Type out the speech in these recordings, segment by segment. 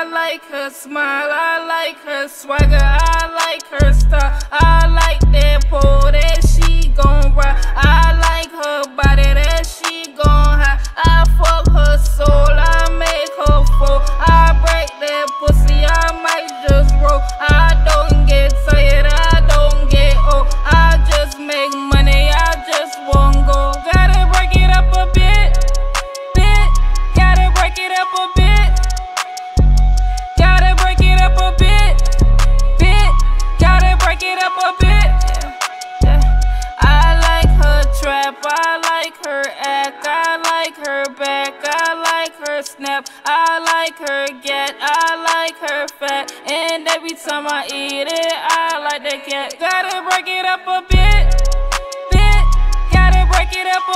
I like her smile, I like her swagger, I like her style, I like that pose. like her back, I like her snap, I like her get, I like her fat. And every time I eat it, I like that cat. Gotta break it up a bit, bit, gotta break it up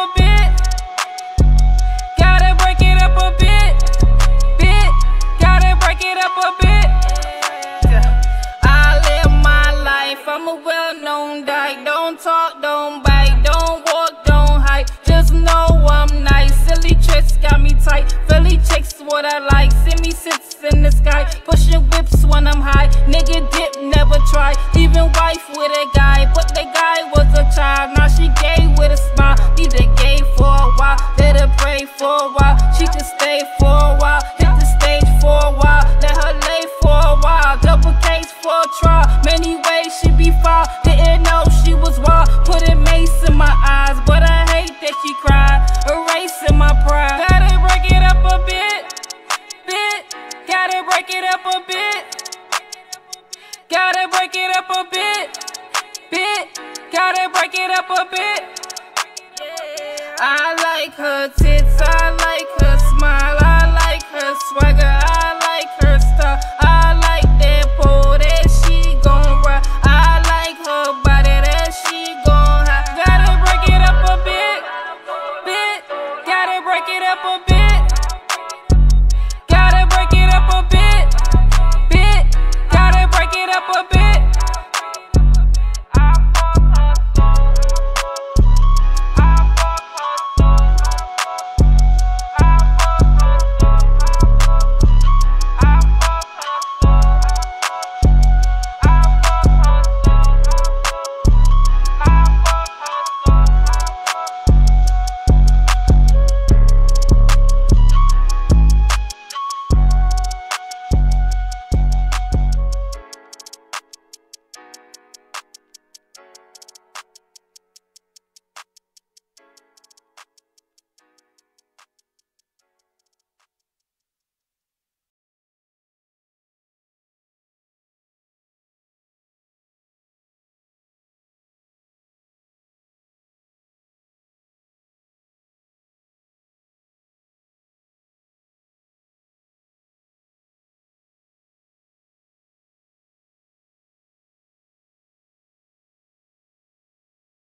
what I like. Send me sits in the sky, pushing whips when I'm high. Nigga dip, never try. Even white. it up a bit. Gotta break it up a bit. Bit. Gotta break it up a bit. I like her tits. I